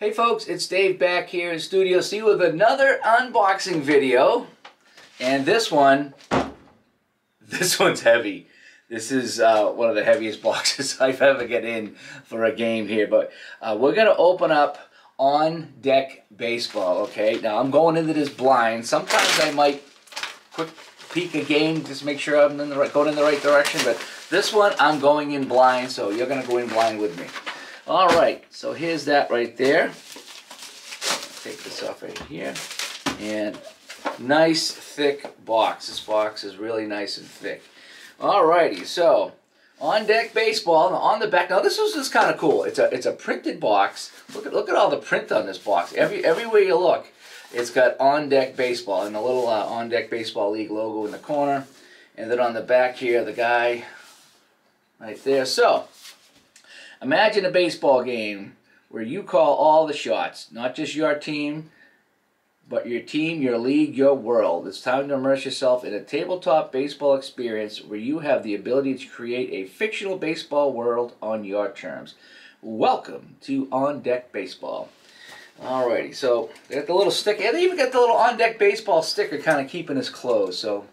Hey folks, it's Dave back here in Studio C with another unboxing video. And this one, this one's heavy. This is uh, one of the heaviest boxes I've ever get in for a game here. But uh, we're going to open up on deck baseball, okay? Now I'm going into this blind. Sometimes I might quick peek a game, just make sure I'm in the right, going in the right direction. But this one, I'm going in blind, so you're going to go in blind with me. All right, so here's that right there. Take this off right here. And nice thick box. This box is really nice and thick. All righty, so on deck baseball on the back. Now this is just kind of cool. It's a it's a printed box. Look at look at all the print on this box. Every everywhere you look, it's got on deck baseball and a little uh, on deck baseball league logo in the corner, and then on the back here the guy right there. So Imagine a baseball game where you call all the shots, not just your team, but your team, your league, your world. It's time to immerse yourself in a tabletop baseball experience where you have the ability to create a fictional baseball world on your terms. Welcome to On Deck Baseball. Alrighty, so they got the little sticker, and they even got the little On Deck Baseball sticker kind of keeping us closed. So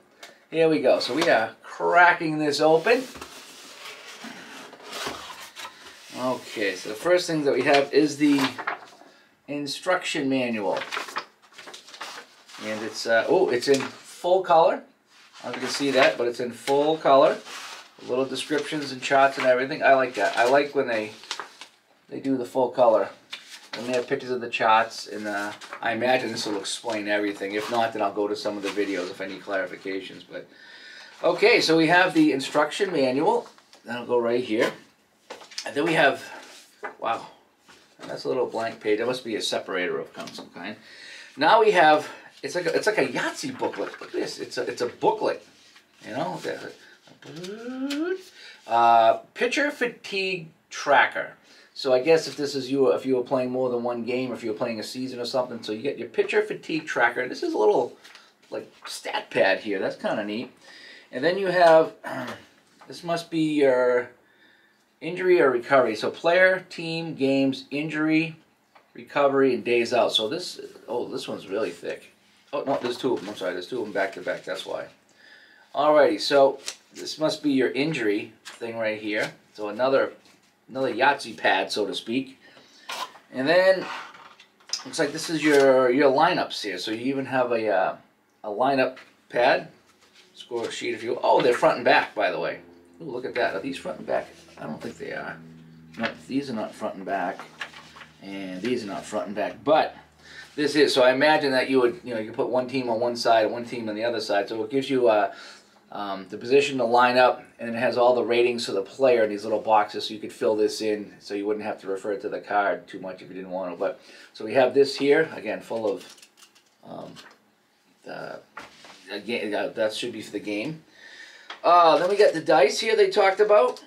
here we go. So we are cracking this open. Okay, so the first thing that we have is the instruction manual. And it's, uh, oh, it's in full color. I don't know if you can see that, but it's in full color. Little descriptions and charts and everything. I like that. I like when they they do the full color. And they have pictures of the charts, and uh, I imagine this will explain everything. If not, then I'll go to some of the videos if I need clarifications. But Okay, so we have the instruction manual. That'll go right here. And then we have, wow, that's a little blank page. That must be a separator of some kind. Now we have, it's like a, it's like a Yahtzee booklet. Look at this. It's a it's a booklet. You know, uh, pitcher fatigue tracker. So I guess if this is you, if you were playing more than one game, if you were playing a season or something, so you get your pitcher fatigue tracker. This is a little like stat pad here. That's kind of neat. And then you have, this must be your Injury or recovery. So player, team, games, injury, recovery, and days out. So this, oh, this one's really thick. Oh, no, there's two of them. I'm sorry, there's two of them back to back. That's why. Alrighty, so this must be your injury thing right here. So another, another Yahtzee pad, so to speak. And then, looks like this is your, your lineups here. So you even have a, uh, a lineup pad, score sheet if you, oh, they're front and back, by the way. Ooh, look at that. Are these front and back? I don't think they are. These are not front and back. And these are not front and back. But this is. So I imagine that you would, you know, you put one team on one side, one team on the other side. So it gives you uh, um, the position to line up, and it has all the ratings for the player in these little boxes, so you could fill this in, so you wouldn't have to refer to the card too much if you didn't want to. But so we have this here again, full of. Um, the, again, uh, that should be for the game. Uh, then we got the dice here they talked about.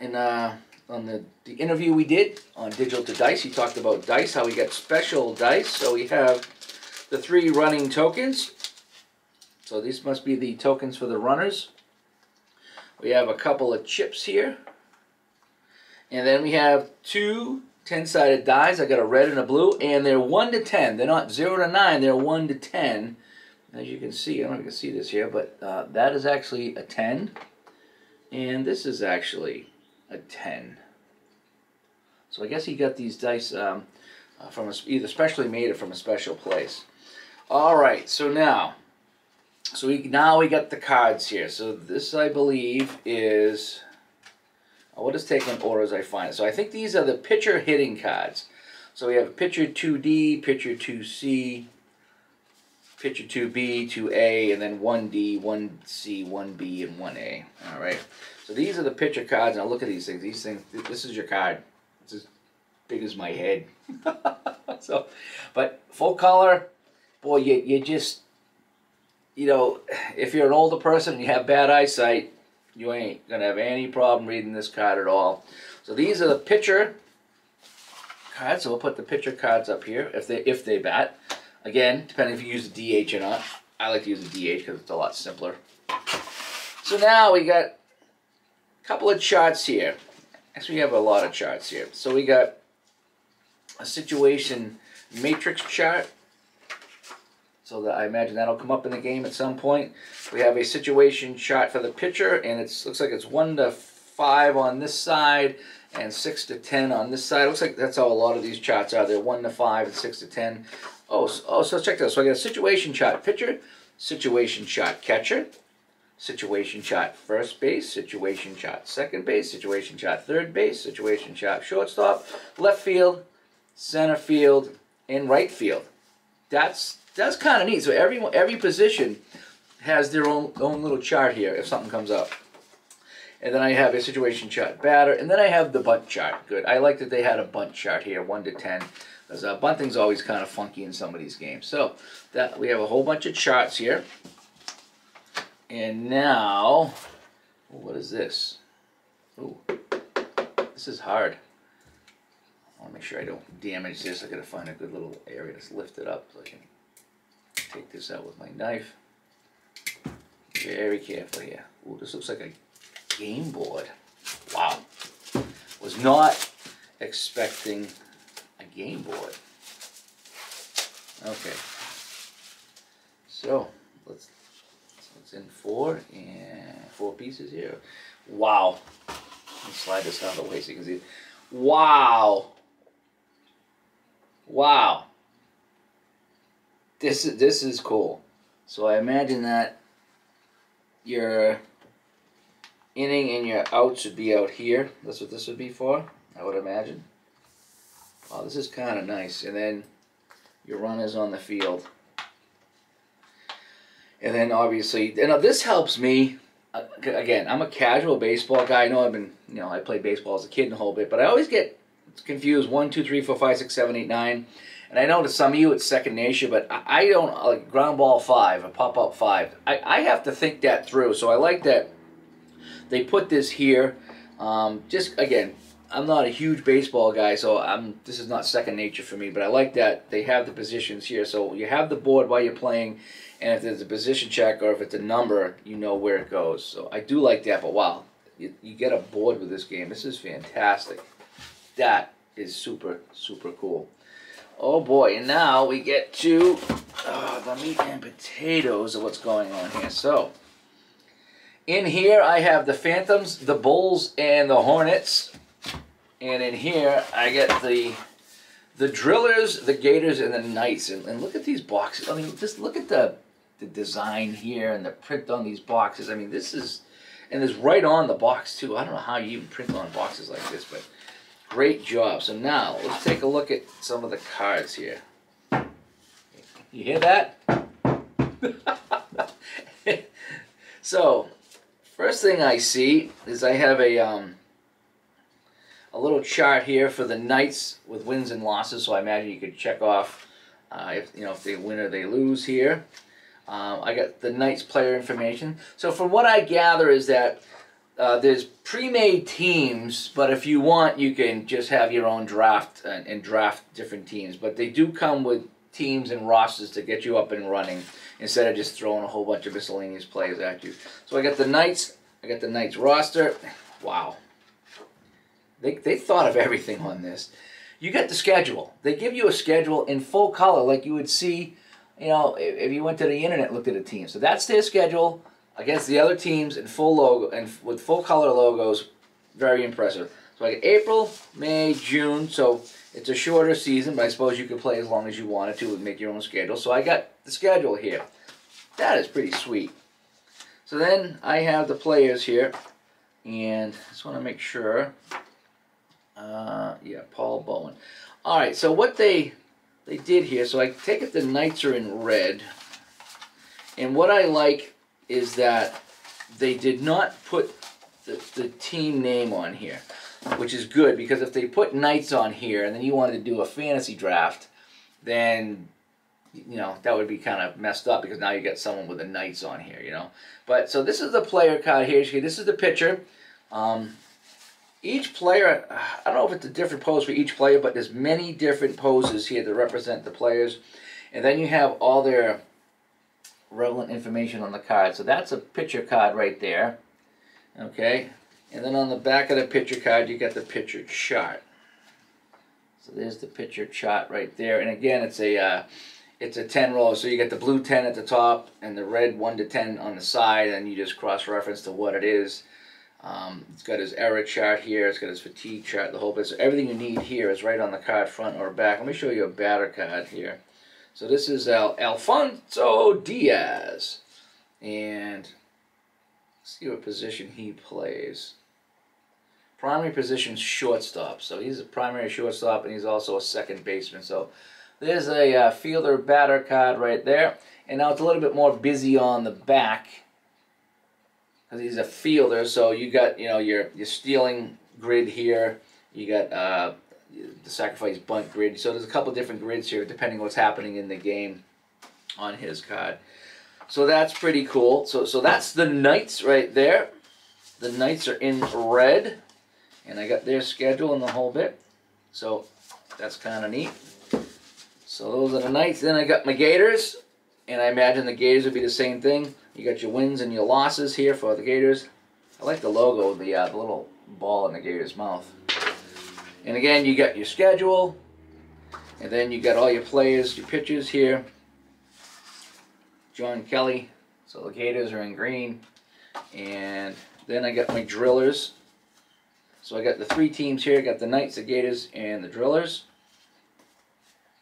And uh, on the, the interview we did on Digital to Dice, he talked about dice, how we got special dice. So we have the three running tokens. So these must be the tokens for the runners. We have a couple of chips here. And then we have two 10-sided dies. I got a red and a blue, and they're 1 to 10. They're not 0 to 9, they're 1 to 10. As you can see, I don't know if you can see this here, but uh, that is actually a 10. And this is actually a 10. So I guess he got these dice um, uh, from a, either specially made or from a special place. All right, so now, so we now we got the cards here. So this, I believe, is. I'll just take in order as I find it. So I think these are the pitcher hitting cards. So we have pitcher 2D, pitcher 2C, pitcher 2B, 2A, and then 1D, 1C, 1B, and 1A. All right. So these are the pitcher cards. Now look at these things. These things. This is your card. It's as big as my head. so, but full color, boy, you you just, you know, if you're an older person and you have bad eyesight, you ain't gonna have any problem reading this card at all. So these are the pitcher cards. So we'll put the pitcher cards up here if they if they bat. Again, depending if you use a DH or not. I like to use a DH because it's a lot simpler. So now we got a couple of charts here. Actually, we have a lot of charts here. So we got a situation matrix chart. So that I imagine that'll come up in the game at some point. We have a situation chart for the pitcher, and it looks like it's one to five on this side and six to ten on this side. It Looks like that's how a lot of these charts are. They're one to five and six to ten. Oh, so, oh, so check this. So I got a situation chart pitcher, situation chart catcher, situation chart first base, situation chart second base, situation chart third base, situation chart shortstop, left field, center field, and right field. That's that's kind of neat. So every every position has their own own little chart here if something comes up. And then I have a situation chart batter, and then I have the bunt chart. Good. I like that they had a bunt chart here, one to ten, because uh, bunting's always kind of funky in some of these games. So that we have a whole bunch of charts here. And now, what is this? Ooh, this is hard. I want to make sure I don't damage this. I gotta find a good little area to lift it up so I can take this out with my knife. Very careful here. Ooh, this looks like a game board. Wow. Was not expecting game board. Okay. So, let's, let's in four and four pieces here. Wow. Let me slide this out of the way so you can see. Wow. Wow. This is this is cool. So I imagine that your inning and your outs would be out here. That's what this would be for, I would imagine. Wow, this is kind of nice. And then your runners on the field. And then obviously, you know, this helps me. Uh, again, I'm a casual baseball guy. I know I've been, you know, I played baseball as a kid and a whole bit, but I always get confused. One, two, three, four, five, six, seven, eight, nine. And I know to some of you it's second nature, but I don't like ground ball five a pop up five. I, I have to think that through. So I like that they put this here. Um, just again, I'm not a huge baseball guy, so I'm this is not second nature for me. But I like that they have the positions here. So you have the board while you're playing, and if there's a position check or if it's a number, you know where it goes. So I do like that. But wow, you, you get a board with this game. This is fantastic. That is super super cool. Oh boy, and now we get to uh, the meat and potatoes of what's going on here. So, in here I have the Phantoms, the Bulls, and the Hornets. And in here I get the the Drillers, the Gators, and the Knights. And, and look at these boxes. I mean, just look at the, the design here and the print on these boxes. I mean, this is, and it's right on the box too. I don't know how you even print on boxes like this, but Great job. So now, let's take a look at some of the cards here. You hear that? so, first thing I see is I have a um, a little chart here for the Knights with wins and losses. So I imagine you could check off uh, if you know if they win or they lose here. Um, I got the Knights player information. So from what I gather is that uh, there's pre-made teams, but if you want, you can just have your own draft and, and, draft different teams. But they do come with teams and rosters to get you up and running instead of just throwing a whole bunch of miscellaneous players at you. So I got the Knights. I got the Knights roster. Wow, they they thought of everything on this. You get the schedule. They give you a schedule in full color, like you would see, you know, if, you went to the internet looked at a team. So that's their schedule against the other teams in full logo and with full color logos. Very impressive. So I April, May, June. So it's a shorter season, but I suppose you could play as long as you wanted to and make your own schedule. So I got the schedule here. That is pretty sweet. So then I have the players here, and I just want to make sure. Uh, yeah, Paul Bowen. All right, so what they they did here, so I take it the Knights are in red, and what I like is that they did not put the, the team name on here, which is good because if they put Knights on here and then you wanted to do a fantasy draft, then you know that would be kind of messed up because now you get someone with the Knights on here, you know. But so this is the player card here. This is the pitcher. Um, each player, I don't know if it's a different pose for each player, but there's many different poses here to represent the players. And then you have all their relevant information on the card. So that's a picture card right there. Okay, and then on the back of the picture card you got the picture chart. So there's the pitcher chart right there. And again, it's a uh, it's a 10 roll. So you get the blue 10 at the top and the red 1 to 10 on the side, and you just cross-reference to what it is. Um, it's got his error chart here. It's got his fatigue chart, the whole bit. So everything you need here is right on the card front or back. Let me show you a batter card here. So this is Al Alfonso Diaz. And see what position he plays. Primary position shortstop. So he's a primary shortstop and he's also a second baseman. So there's a uh, fielder batter card right there. And now it's a little bit more busy on the back because he's a fielder. So you got you know your your stealing grid here. You got uh, the sacrifice bunt grid. So there's a couple different grids here depending what's happening in the game on his card. So that's pretty cool. So so that's the Knights right there. The Knights are in red, and I got their schedule and the whole bit. So that's kind of neat. So those are the Knights. Then I got my Gators, and I imagine the Gators would be the same thing. You got your wins and your losses here for the Gators. I like the logo, the, uh, the little ball in the Gator's mouth. And again, you got your schedule, and then you got all your players, your pitchers here. John Kelly, so the Gators are in green. And then I got my drillers. So I got the three teams here. I got the Knights, the Gators, and the drillers.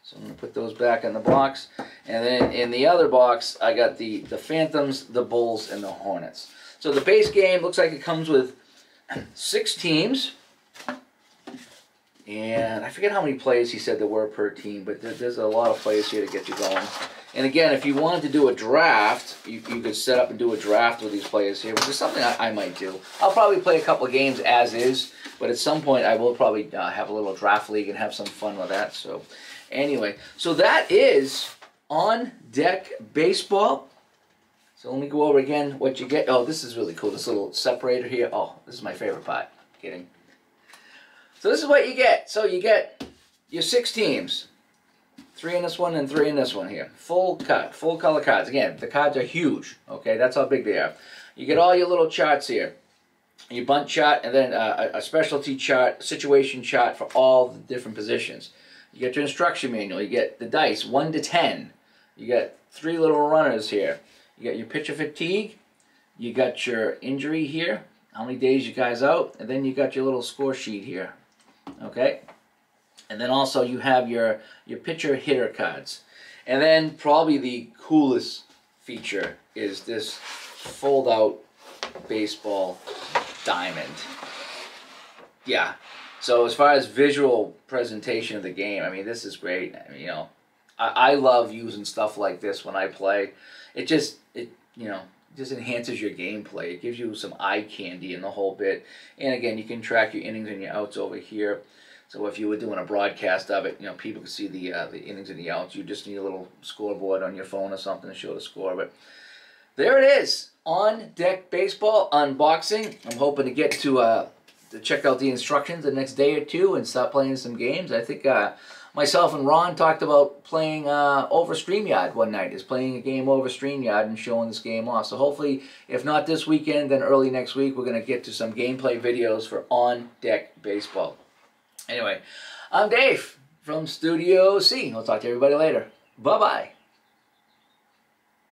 So I'm going to put those back in the box. And then in the other box, I got the, the Phantoms, the Bulls, and the Hornets. So the base game looks like it comes with six teams. And I forget how many players he said there were per team, but there's a lot of players here to get you going. And again, if you wanted to do a draft, you, you could set up and do a draft with these players here, which is something I, I might do. I'll probably play a couple games as is, but at some point I will probably uh, have a little draft league and have some fun with that. So Anyway, so that is on deck baseball. So let me go over again what you get. Oh, this is really cool. This little separator here. Oh, this is my favorite part. Kidding. So this is what you get. So you get your six teams. Three in this one and three in this one here. Full cut, full color cards. Again, the cards are huge. Okay, that's how big they are. You get all your little charts here. Your bunt chart and then uh, a specialty chart, situation chart for all the different positions. You get your instruction manual. You get the dice, 1 to 10. You got three little runners here. You got your pitcher fatigue. You got your injury here. How many days you guys out. And then you got your little score sheet here. Okay? And then also you have your, your pitcher hitter cards. And then probably the coolest feature is this fold out baseball diamond. Yeah, so as far as visual presentation of the game, I mean, this is great. I mean, you know, I, I love using stuff like this when I play. It just, it you know, just enhances your gameplay. It gives you some eye candy in the whole bit. And again, you can track your innings and your outs over here. So if you were doing a broadcast of it, you know, people could see the uh, the innings and the outs. You just need a little scoreboard on your phone or something to show the score. But there it is, on deck baseball unboxing. I'm hoping to get to uh, to check out the instructions the next day or two and start playing some games. I think uh, myself and Ron talked about playing uh, over StreamYard one night, is playing a game over StreamYard and showing this game off. So hopefully, if not this weekend, then early next week, we're going to get to some gameplay videos for On Deck Baseball. Anyway, I'm Dave from Studio C. We'll talk to everybody later. Bye-bye.